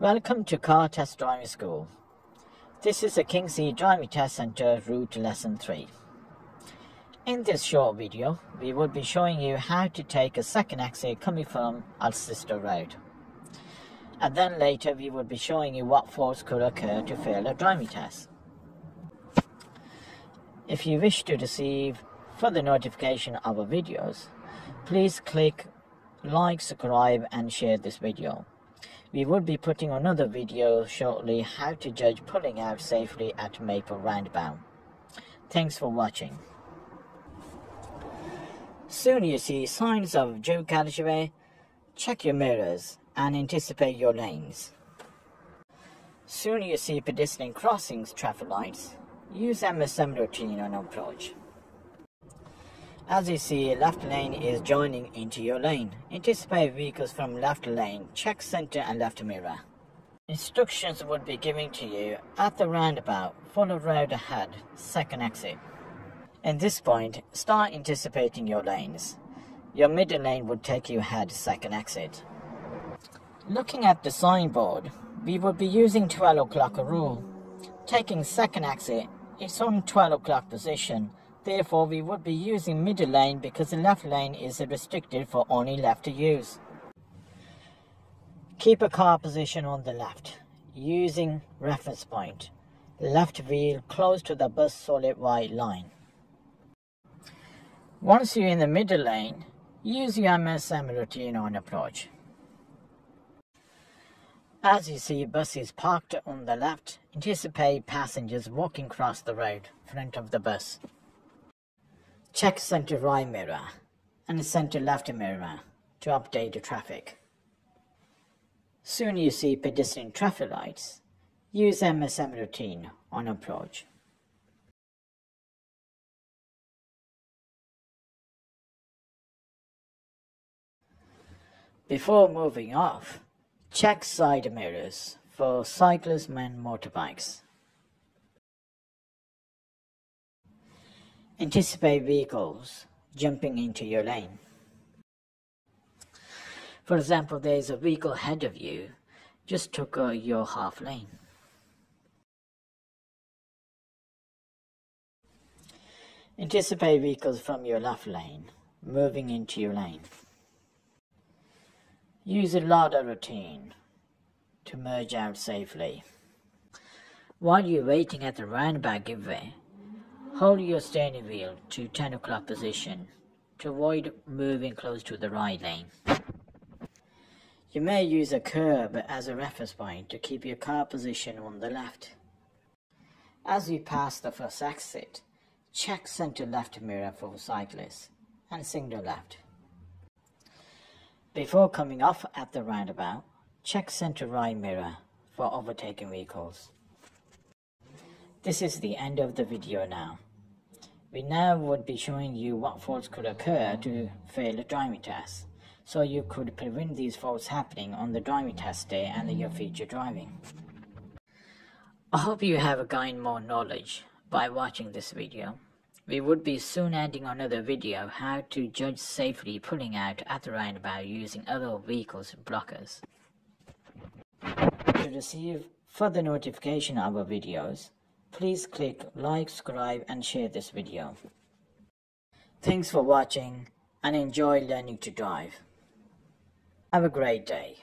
Welcome to Car Test Driving School. This is the Kings Heath Driving Test Center Route Lesson 3. In this short video, we will be showing you how to take a second exit coming from Alcester Road. And then later we will be showing you what faults could occur to fail a driving test. If you wish to receive further notification of our videos, please click like, subscribe and share this video. We will be putting another video shortly how to judge pulling out safely at Maypole Roundabout. Thanks for watching. Soon you see signs of dual carriageway, check your mirrors and anticipate your lanes. Soon you see pedestrian crossings traffic lights, use MSM routine on approach. As you see, left lane is joining into your lane. Anticipate vehicles from left lane. Check center and left mirror. Instructions would be given to you at the roundabout. Follow road ahead. Second exit. In this point, start anticipating your lanes. Your middle lane would take you ahead second exit. Looking at the signboard, we would be using 12 o'clock rule. Taking second exit, it's on 12 o'clock position Therefore, we would be using middle lane because the left lane is restricted for only left to use. Keep a car position on the left, using reference point. Left wheel close to the bus solid white line. Once you're in the middle lane, use your MSM routine on approach. As you see buses parked on the left, anticipate passengers walking across the road front of the bus. Check center right mirror and center left mirror to update the traffic. Soon you see pedestrian traffic lights. Use MSM routine on approach. Before moving off, check side mirrors for cyclists and motorbikes. Anticipate vehicles jumping into your lane. For example, there is a vehicle ahead of you, just took uh, your half lane. Anticipate vehicles from your left lane, moving into your lane. Use a LADA routine to merge out safely. While you're waiting at the roundabout giveaway, Hold your steering wheel to 10 o'clock position to avoid moving close to the right lane. You may use a curb as a reference point to keep your car position on the left. As you pass the first exit, check center left mirror for cyclists and signal left. Before coming off at the roundabout, check center right mirror for overtaking vehicles. This is the end of the video now. We now would be showing you what faults could occur to fail a driving test, so you could prevent these faults happening on the driving test day and your future driving. I hope you have gained more knowledge by watching this video. We would be soon adding another video how to judge safely pulling out at the roundabout using other vehicles blockers. To receive further notification of our videos, Please click like, subscribe and share this video. Thanks for watching and enjoy learning to drive. Have a great day.